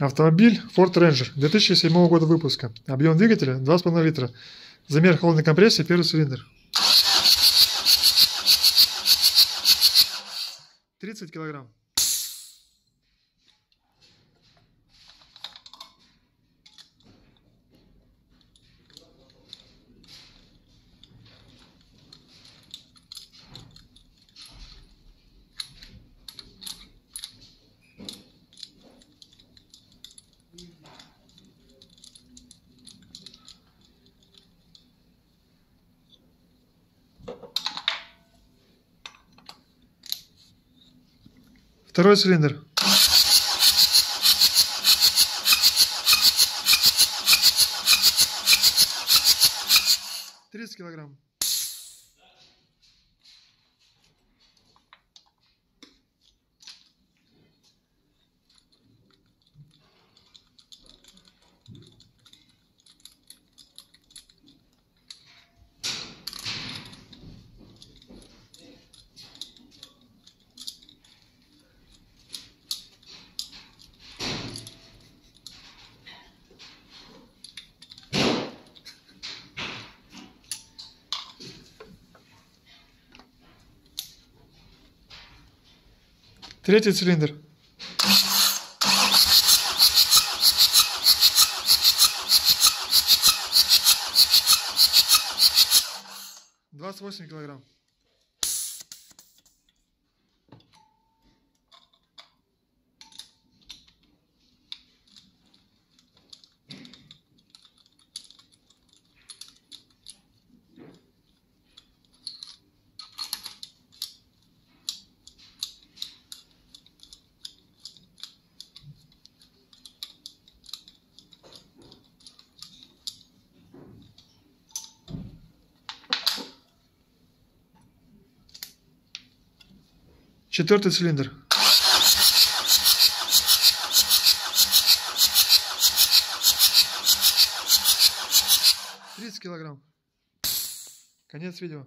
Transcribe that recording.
Автомобиль Ford Ranger 2007 года выпуска. Объем двигателя 2,5 литра. Замер холодной компрессии первый цилиндр. 30 килограмм. Второй цилиндр. Тридцать килограмм. Третий цилиндр. Двадцать восемь килограмм. Четвертый цилиндр. Тридцать килограмм. Конец видео.